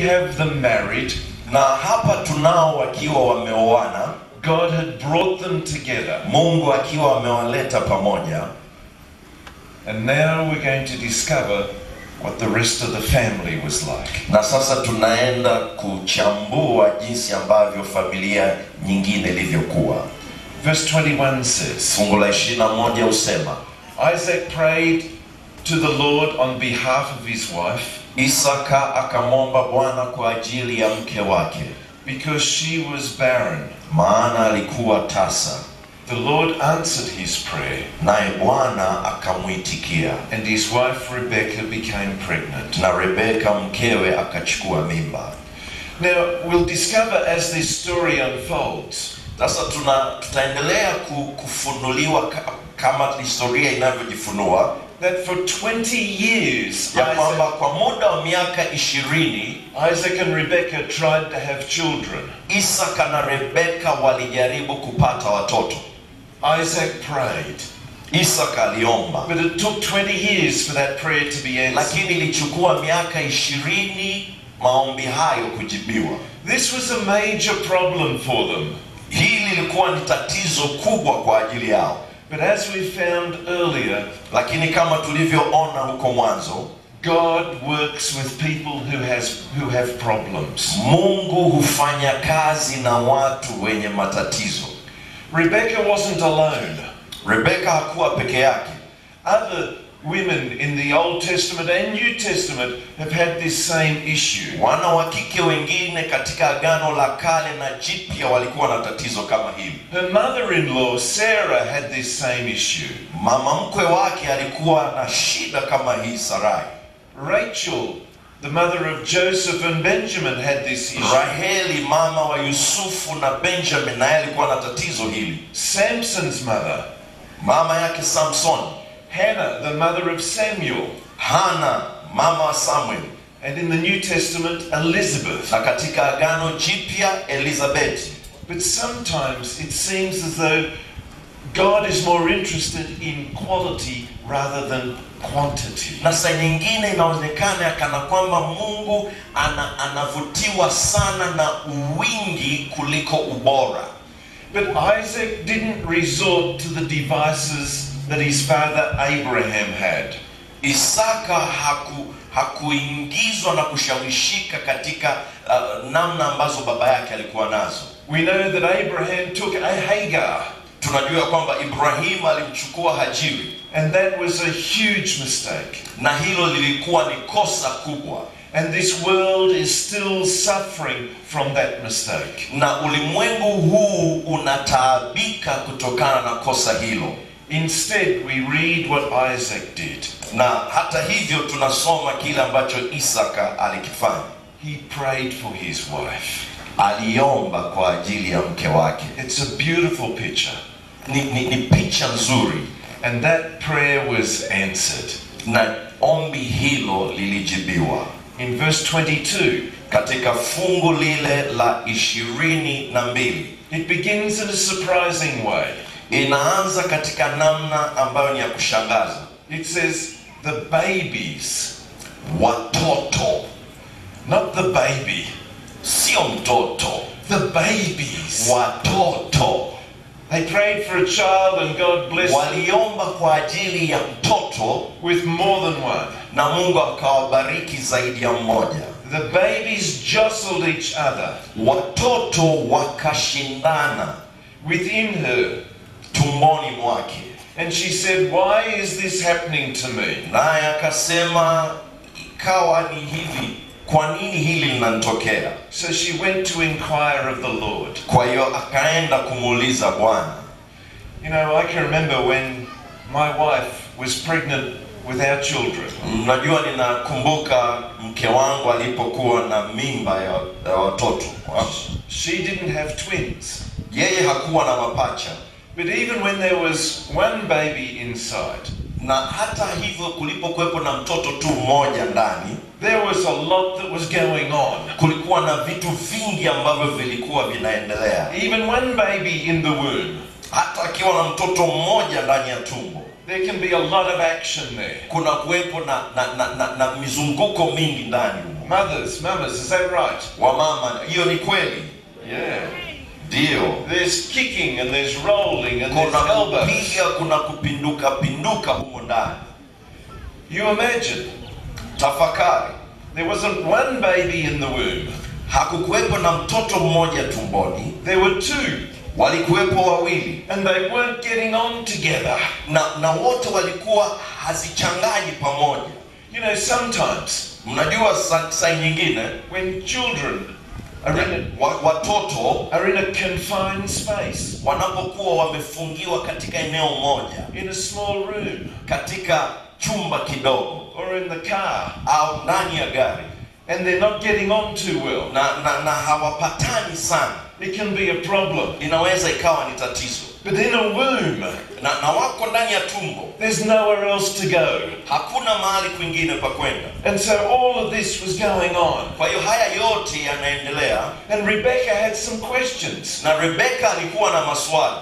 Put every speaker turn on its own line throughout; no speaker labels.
we have them married,
na hapa tunao wakiwa wameoana
God had brought them together.
mungu akiwa amewaleta pamoja
And now we're going to discover what the rest of the family was like.
na sasa tunaenda kuchambua jinsi ambavyo familia nyingine ilivyokuwa
Verse 21 says
fungu la 21 husema
Isaac prayed to the Lord on behalf of his wife
isaka akamwomba bwana kwa ajili ya mke wake.
Because she was barren.
maana alikuwa tasa.
The Lord answered his prayer,
naye bwana akamwitikia.
And his wife Rebekah became pregnant.
na rebeka mkewe akachukua mimba.
Now, we'll discover as this story unfolds.
Sasa tuna tutaendelea ku- kufunuliwa ka- kama historia inavyojifunua
that for 20 years,
ya kwamba kwa muda wa miaka ishirini
Isaac and Rebecca tried to have children.
isaka na rebeka walijaribu kupata watoto
Isaac prayed,
isaka aliomba
but it took 20 years for that prayer to be answered.
lakini ilichukua miaka ishirini maombi hayo kujibiwa
This was a major problem for them.
hili lilikuwa ni tatizo kubwa kwa ajili yao
But as we found earlier,
lakini kama tulivyoona huko mwanzo
God works with people who has who have problems.
mungu hufanya kazi na watu wenye matatizo
Rebecca wasn't alone.
rebeka hakuwa peke yake
Other women in the Old Testament and New Testament have had this same issue.
wana wa kike wengine katika agano la kale na jipya walikuwa na tatizo kama hili
Her mother-in-law Sarah had this same issue.
mama mkwe wake alikuwa na shida kama hii sarai
Rachel, the mother of Joseph and Benjamin, had this issue.
raheli mama wa yusufu na benjamin naye alikuwa na tatizo hili
Samson's mother,
mama yake samsoni
Hannah, the mother of Samuel,
hana mama samuel
and in the New Testament, Elizabeth.
na katika agano jipya elizabeti
But sometimes it seems as though God is more interested in quality rather than quantity.
na saa nyingine inaonekana kana kwamba mungu ana, anavutiwa sana na wingi kuliko ubora
But Isaac didn't resort to the devices that his father Abraham had.
isaka haku hakuingizwa na kushawishika katika uh, namna ambazo baba yake alikuwa nazo
We know that Abraham took Hagar,
tunajua kwamba Ibrahim alimchukua hajiri
and that was a huge mistake.
na hilo lilikuwa ni kosa kubwa
And this world is still suffering from that mistake.
na ulimwengu huu unataabika kutokana na kosa hilo
Instead, we read what Isaac did.
na hata hivyo tunasoma kile ambacho isaka alikifanya
He prayed for his wife.
aliomba kwa ajili ya mke wake
It's a beautiful picture.
ni, ni, ni picha nzuri
And that prayer was answered.
na ombi hilo lilijibiwa
In verse 22,
katika fungu lile la ishirini na mbili
it begins in a surprising way.
Inaanza katika namna ambayo ni ya kushangaza.
It says, the babies,
watoto.
Not the baby,
sio mtoto.
The babies.
watoto.
They prayed for a child and God blessed them.
Waliomba kwa ajili ya mtoto
with more than one.
na mungu akawabariki zaidi ya mmoja.
The babies jostled each other.
Watoto wakashindana.
Within her.
Tumboni mwake
And she said, Why is this happening to me?
naye akasema ikawa ni hivi kwa nini hili linantokea
So she went to inquire of the Lord.
kwa hiyo akaenda kumuuliza bwana
You know, I can remember when my wife was pregnant with our children.
mnajua ninakumbuka mke wangu alipokuwa na mimba ya watoto
She didn't have twins.
yeye hakuwa na mapacha
But even when there was one baby inside,
na hata hivyo kulipokuwepo na mtoto tu mmoja ndani
there was a lot that was going on.
kulikuwa na vitu vingi ambavyo vilikuwa vinaendelea
Even one baby in the womb,
hata akiwa na mtoto mmoja ndani ya tumbo
there can be a lot of action there.
kuna kuwepo na, na, na, na, na mizunguko mingi ndani
Mothers, mamas, is that right?
wamama hiyo ni kweli
Yeah.
Ndio
There's kicking and there's rolling and there's
kuna
elbows.
kupiga kuna kupinduka pinduka humo ndani.
You imagine,
tafakari.
There wasn't one baby in the womb.
hakukuwepo na mtoto mmoja tumboni.
There were two,
walikuwepo wawili.
And they weren't getting on together.
na na wote walikuwa hazichanganyi pamoja.
You know, sometimes
mnajua sa- saa nyingine.
when children are in
wa, watoto
a, are in a confined space,
wanapokuwa wamefungiwa katika eneo moja
in a small room,
katika chumba kidogo
or in the car,
au ndani ya gari.
And they're not getting on too well,
na, na, na hawapatani sana
it can be a problem.
inaweza ikawa ni tatizo
But in a womb,
na, na wako ndani ya tumbo
there's nowhere else to go.
hakuna mahali kwingine pa kwenda
And so all of this was going on.
kwa hiyo haya yote yanaendelea
And Rebecca had some questions.
na rebeka alikuwa na maswali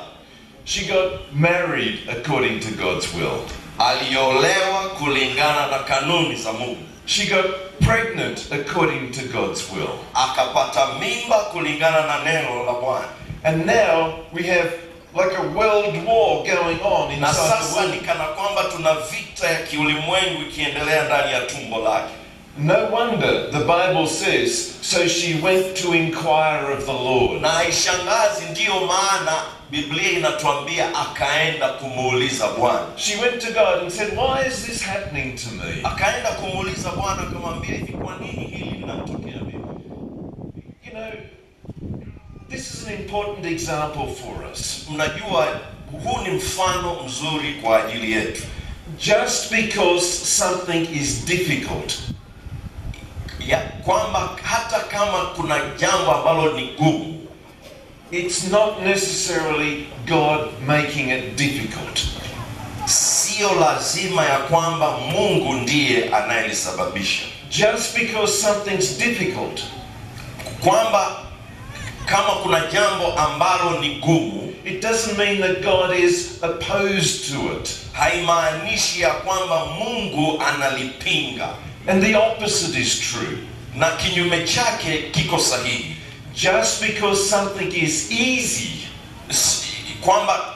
She got married according to God's will.
aliolewa kulingana na kanuni za mungu
She got pregnant according to God's will.
akapata mimba kulingana na neno la bwana
And now we have like a world war going on
na
inside the
sasa
womb.
kana kwamba tuna vita ya kiulimwengu ikiendelea ndani ya tumbo lake
No wonder the Bible says, so she went to inquire of the Lord.
na haishangazi ndiyo maana biblia inatuambia akaenda kumuuliza bwana
She went to God and said, Why is this happening to me?
akaenda kumuuliza bwana akamwambia hivi kwa nini hili linamtokea mimi
You know, this is an important example for us.
mnajua huu ni mfano mzuri kwa ajili yetu
Just because something is difficult
ya kwamba hata kama kuna jambo ambalo ni gumu
It's not necessarily God making it difficult.
sio lazima ya kwamba mungu ndiye anayelisababisha
Just because something's difficult,
kwamba kama kuna jambo ambalo ni gumu
it doesn't mean that God is opposed to it.
haimaanishi ya kwamba mungu analipinga
And the opposite is true.
na kinyume chake kiko sahihi
Just because something is easy,
kwamba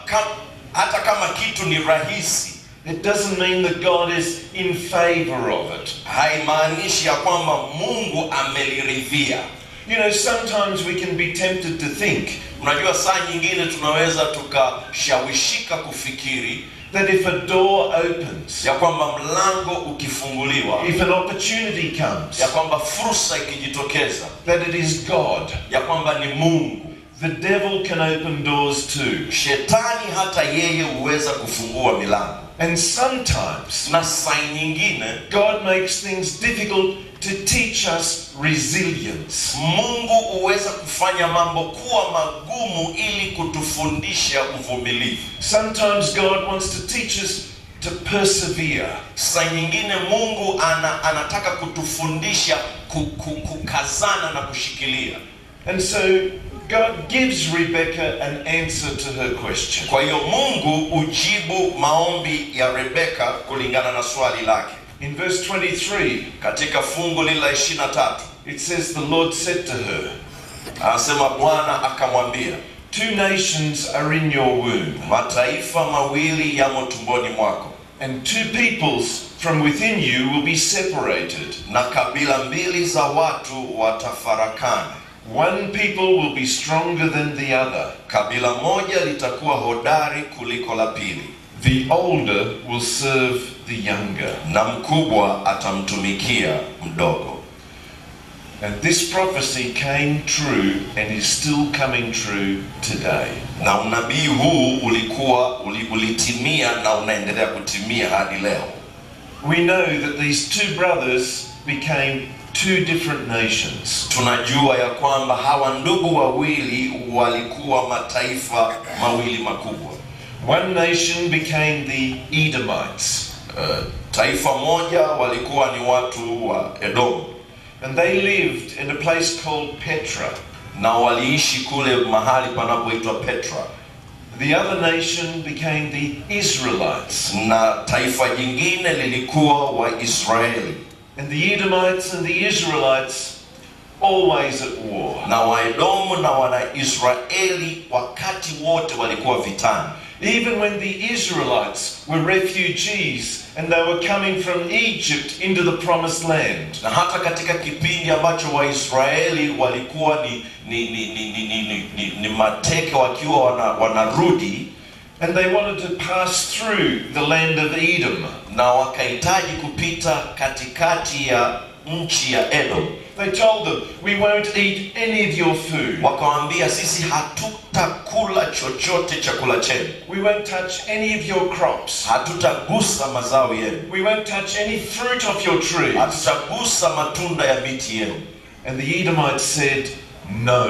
hata kama kitu ni rahisi
it doesn't mean that God is in favor of it.
haimaanishi ya kwamba mungu ameliridhia
You know, sometimes we can be tempted to think
unajua saa nyingine tunaweza tukashawishika kufikiri
that if a door opens,
ya kwamba mlango ukifunguliwa
if an opportunity comes,
ya kwamba fursa ikijitokeza
that it is God.
ya kwamba ni mungu
The devil can open doors too.
shetani hata yeye huweza kufungua milango
And sometimes
na saa nyingine
God makes things difficult to teach us resilience.
mungu huweza kufanya mambo kuwa magumu ili kutufundisha uvumilivu
Sometimes God wants to teach us to persevere.
saa nyingine mungu ana, anataka kutufundisha ku- ku- kukazana na kushikilia
And so God gives Rebecca an answer to her question.
kwa hiyo mungu ujibu maombi ya rebeka kulingana na swali lake
In verse 23,
katika fungu lile la ishiri na tatu
it says, The Lord said to her,
anasema bwana akamwambia
Two nations are in your womb,
mataifa mawili yamo tumboni mwako
and two peoples from within you will be separated.
na kabila mbili za watu watafarakana
One people will be stronger than the other.
kabila moja litakuwa hodari kuliko la pili
The older will serve the younger.
na mkubwa atamtumikia mdogo
And this prophecy came true and is still coming true today.
na unabii huu ulikuwa ulitimia na unaendelea kutimia hadi leo
We know that these two brothers became two different nations.
tunajua ya kwamba hawa ndugu wawili walikuwa mataifa mawili makubwa
One nation became the Edomites,
uh, taifa moja walikuwa ni watu wa Edom.
and they lived in a place called Petra.
na waliishi kule mahali panapoitwa petra
The other nation became the Israelites,
na taifa jingine lilikuwa waisraeli
and the Edomites and the Israelites always at war.
Na Waedomu na Wanaisraeli wakati wote walikuwa vitani.
Even when the Israelites were refugees and they were coming from Egypt into the promised land.
Na hata katika kipindi ambacho Waisraeli walikuwa ni, ni, ni, ni, ni, ni, ni, ni mateke wakiwa wanarudi wana
and they wanted to pass through the land of Edom
na wakahitaji kupita katikati ya nchi ya Edom,
They told them, We won't eat any of your food.
wakawaambia sisi hatutakula chochote chakula chenu,
We won't touch any of your crops.
hatutagusa mazao yenu,
We won't touch any fruit of your trees.
hatutagusa matunda ya miti yenu.
And the Edomites said, No.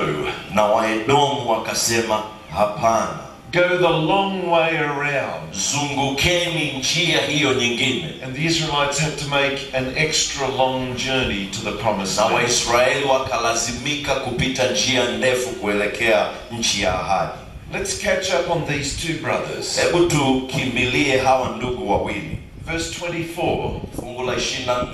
Na Waedomu wakasema hapana,
Go the long way around.
zungukeni njia hiyo nyingine.
And the Israelites had to make an extra long journey to the promised
na
land.
Waisraeli wakalazimika kupita njia ndefu kuelekea nchi ya ahadi.
Let's catch up on these two brothers.
Hebu tukimbilie hawa ndugu wawili,
Verse 24
fungu la 24.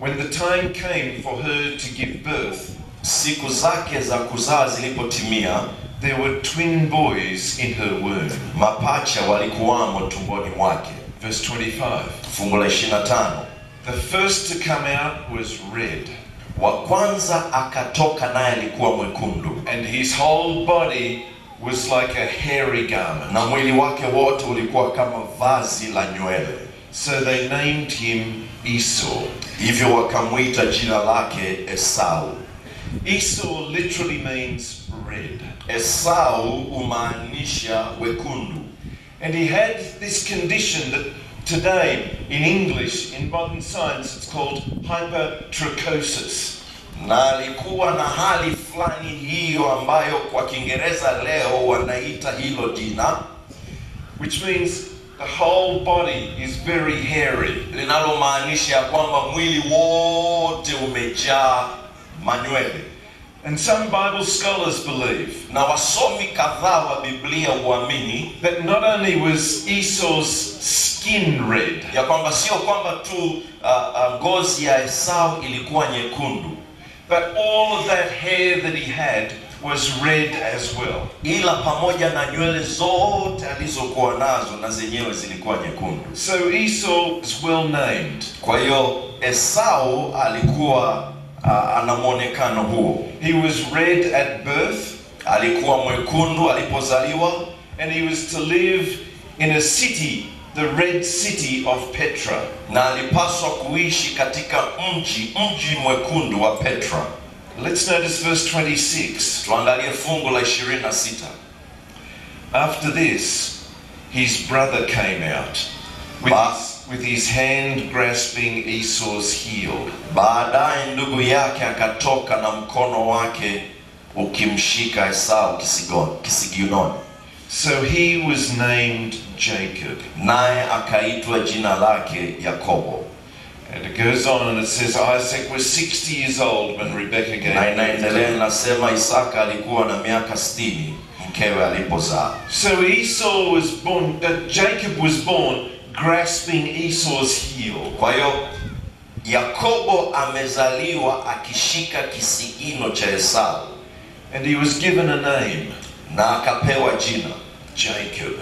When the time came for her to give birth,
Siku zake za kuzaa zilipotimia,
there were twin boys in her womb.
mapacha walikuwamo tumboni mwake.
Verse 25
Fungu la 25.
The first to come out was red,
Wa kwanza akatoka naye alikuwa mwekundu,
and his whole body was like a hairy garment.
na mwili wake wote ulikuwa kama vazi la nywele.
So they named him Esau.
Hivyo wakamwita jina lake Esau.
Esau literally means red.
Esau humaanisha wekundu.
And he had this condition that today, in English, in modern science, it's called hypertrichosis.
na alikuwa na hali fulani hiyo ambayo kwa Kiingereza leo wanaita hilo jina
which means the whole body is very hairy.
linalomaanisha kwamba mwili wote umejaa manywele,
And some Bible scholars believe
na wasomi kadhaa wa Biblia huamini
that not only was Esau's skin red,
ya kwamba sio kwamba tu uh, uh, ngozi ya Esau ilikuwa nyekundu,
but all of that hair that he had was red as well.
ila pamoja na nywele zote alizokuwa nazo na zenyewe zilikuwa nyekundu.
So Esau is well named.
Kwa hiyo Esau alikuwa uh, ana mwonekano huo.
He was red at birth,
Alikuwa mwekundu alipozaliwa,
and he was to live in a city, the red city of Petra.
na alipaswa kuishi katika mji mji mwekundu wa Petra.
Let's notice verse 26.
Tuangalie fungu la 26.
After this, his brother came out with,
Ba-
with his hand grasping Esau's heel.
Baadaye ndugu yake akatoka na mkono wake ukimshika Esau kisigon- kisigunoni,
So he was named Jacob.
naye akaitwa jina lake Yakobo.
And it goes on and it says Isaac was 60 years old when Rebekah gave
Na
birth to
inaendelea
him.
inasema Isaka alikuwa na miaka 60 mkewe alipozaa.
So Esau was born, uh, Jacob was born grasping Esau's heel.
Kwa hiyo Yakobo amezaliwa akishika kisigino cha Esau
And he was given a name,
na akapewa jina
Jacob.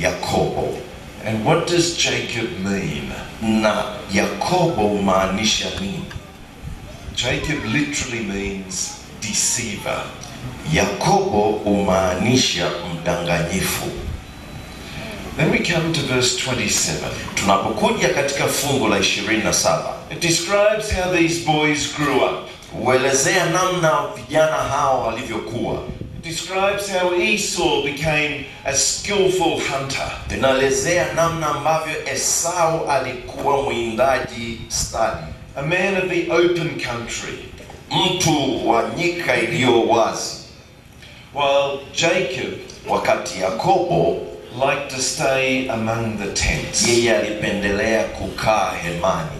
Yakobo.
And what does Jacob mean?
Na Yakobo maanisha nini?
Jacob literally means deceiver.
Yakobo umaanisha mdanganyifu.
Then we come to verse 27.
Tunapokuja katika fungu la 27
It describes how these boys grew up.
huelezea namna vijana hao walivyokuwa.
It describes how Esau became a skillful hunter.
Tunaelezea namna ambavyo Esau alikuwa mwindaji stadi,
a man of the open country,
mtu wa nyika iliyo wazi,
while Jacob
wakati Yakobo
liked to stay among the tents.
yeye alipendelea kukaa hemani.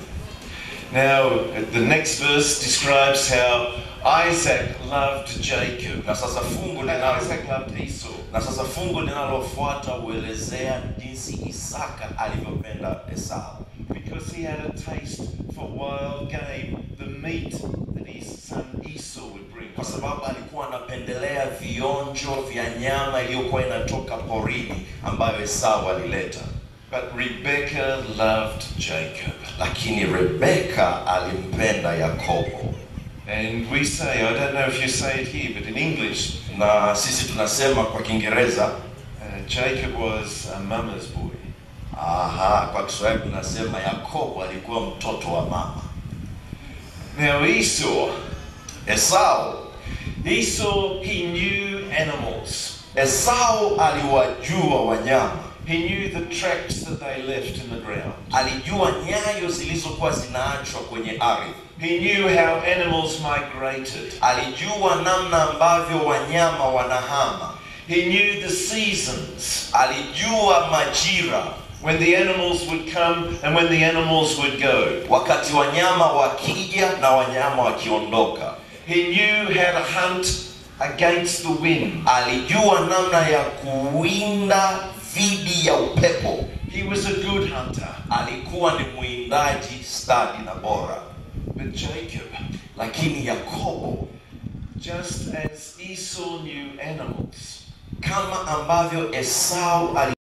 Now, the next verse describes how Isaac loved Jacob.
Na sasa fungu linalo
Isaac loved Esau.
na sasa fungu linalofuata huelezea jinsi Isaka alivyopenda Esau.
because he had a taste for wild game, the meat
kwa sababu alikuwa anapendelea vionjo vya nyama iliyokuwa inatoka porini ambayo Esau alileta.
But Rebecca loved Jacob.
Lakini Rebeka alimpenda Yakobo,
And we say, I don't know if you say it here, but in English,
na sisi tunasema kwa Kiingereza
uh, Jacob was a mama's boy.
aha, kwa Kiswahili tunasema Yakobo alikuwa mtoto wa mama.
Now Esau,
Esau
Esau, he knew animals.
Esau aliwajua wanyama,
He knew the tracks that they left in the ground.
alijua nyayo zilizokuwa zinaachwa kwenye ardhi,
He knew how animals migrated.
alijua namna ambavyo wanyama wanahama,
He knew the seasons,
alijua majira,
when the animals would come and when the animals would go.
wakati wanyama wakija na wanyama wakiondoka.
He knew how to hunt against the wind.
Alijua namna ya kuwinda dhidi ya upepo.
He was a good hunter.
Alikuwa ni mwindaji stadi na bora,
But Jacob,
lakini Yakobo
just as Esau knew animals,
kama ambavyo Esau ali